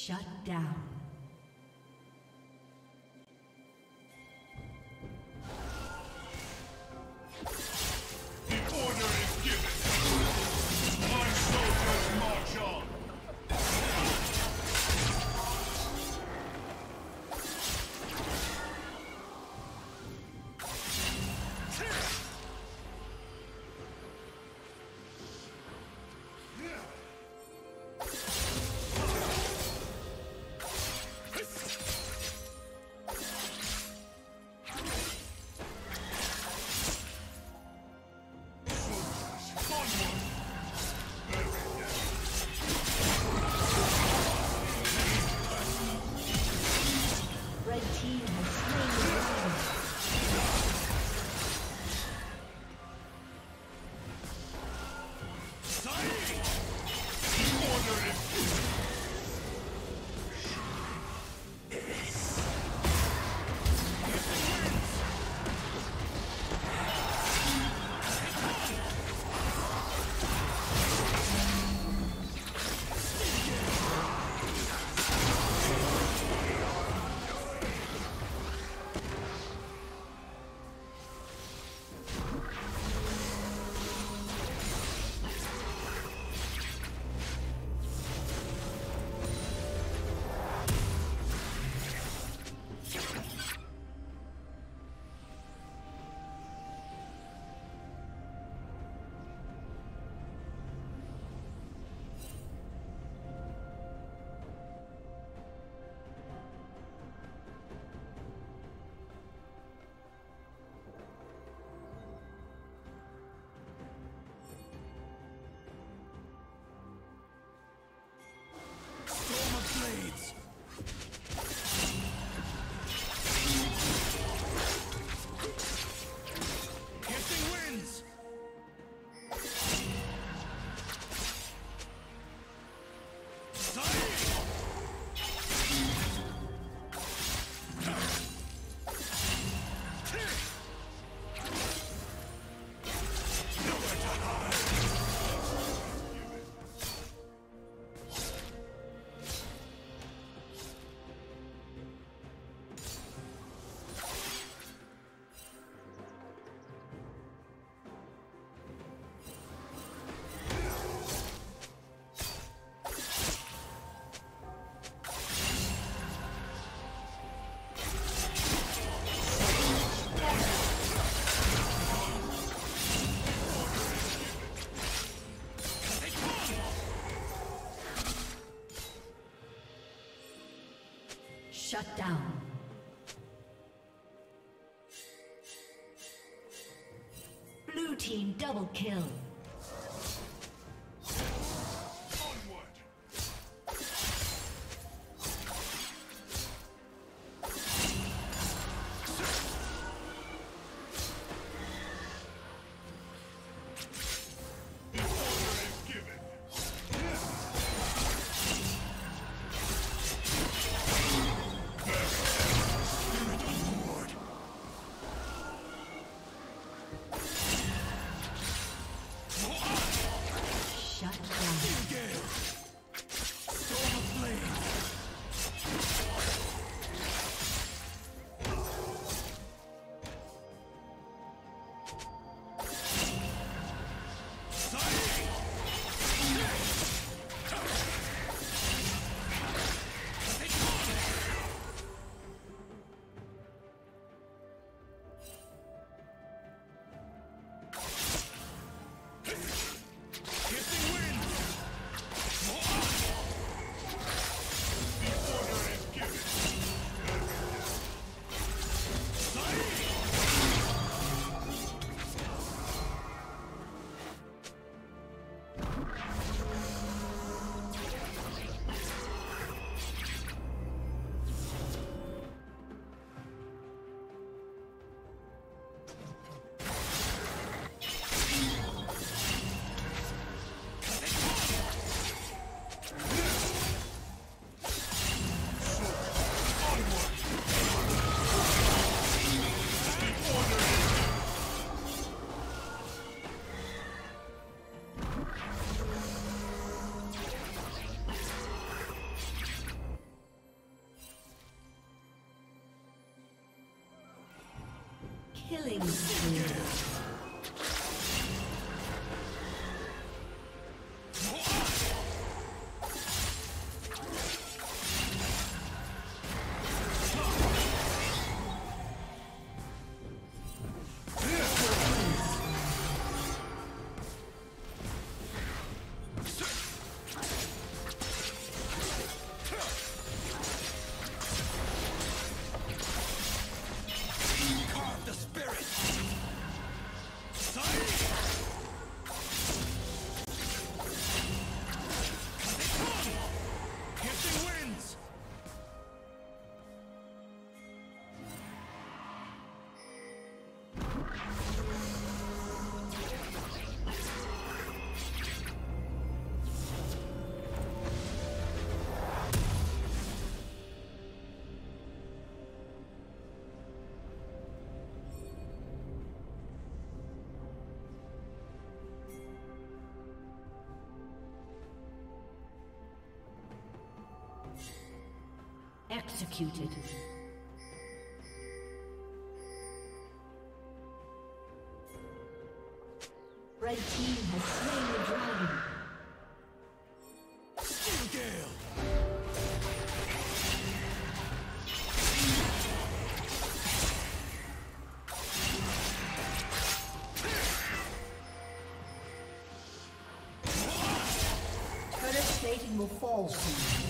Shut down. Shut down. Executed. Red team has slain the dragon. Turret will fall soon.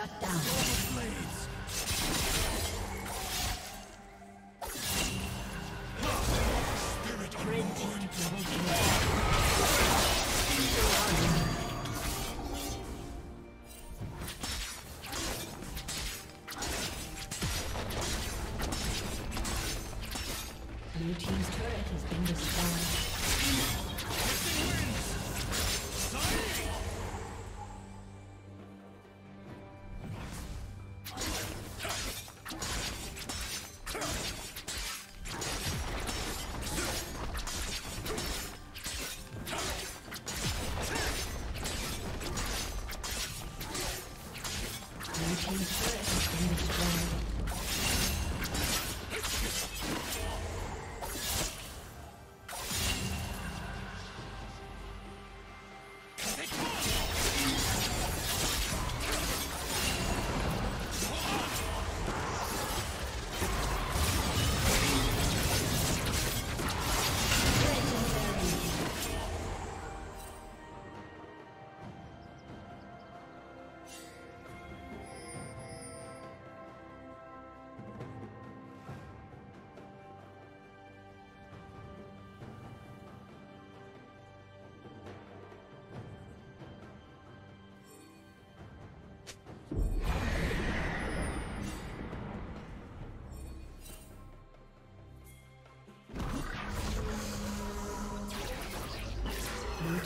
Shut down.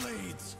Blades.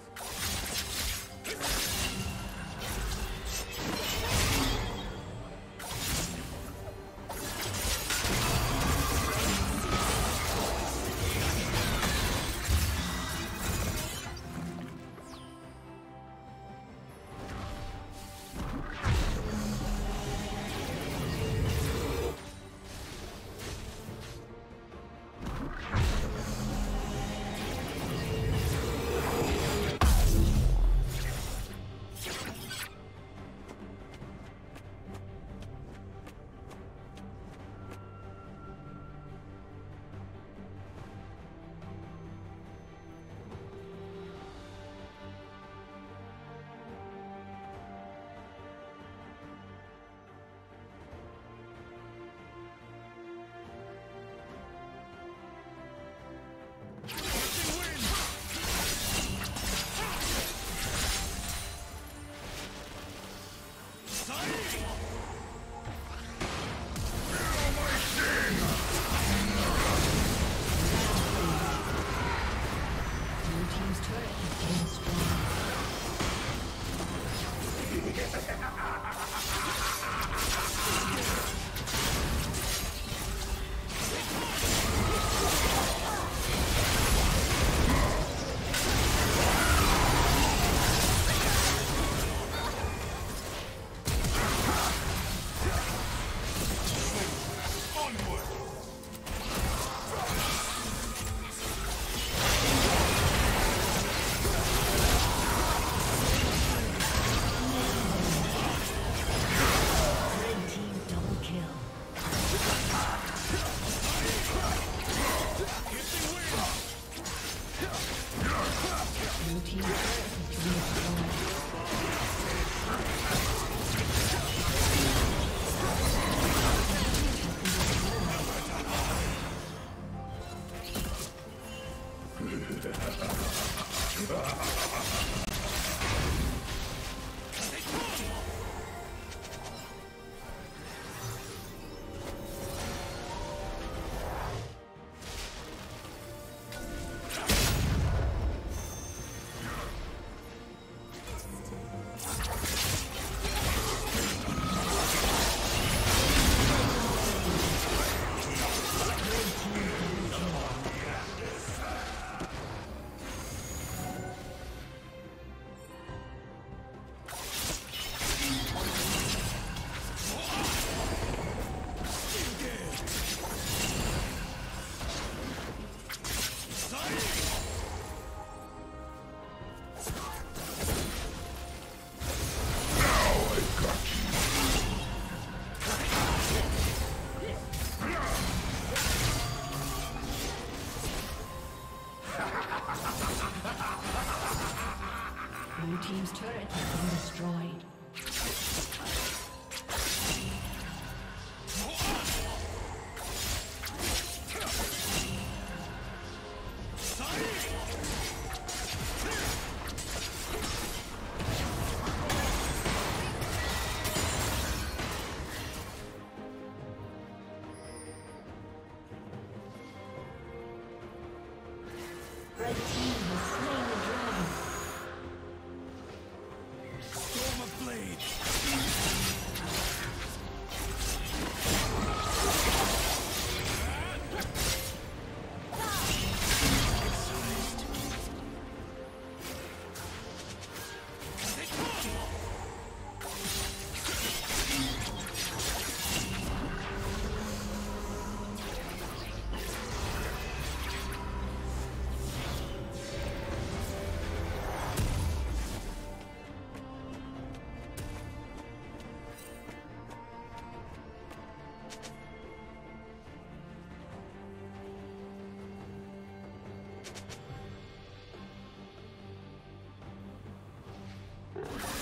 you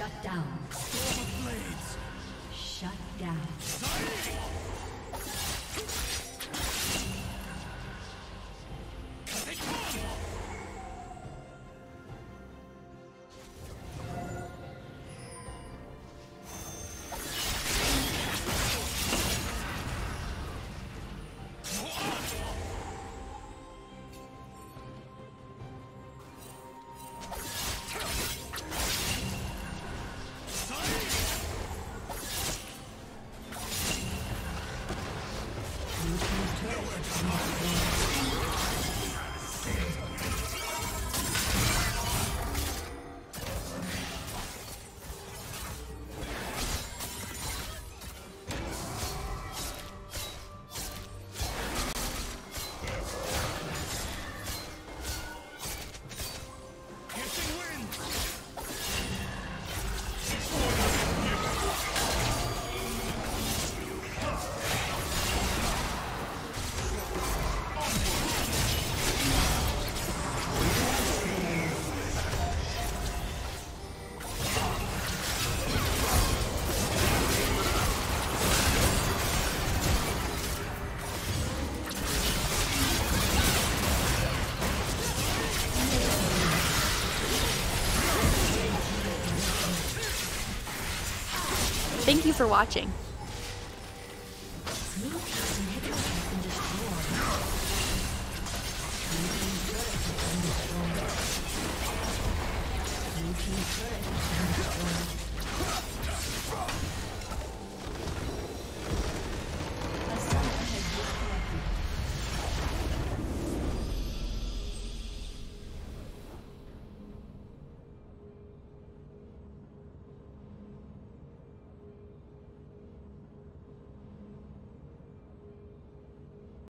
Shut down. For watching.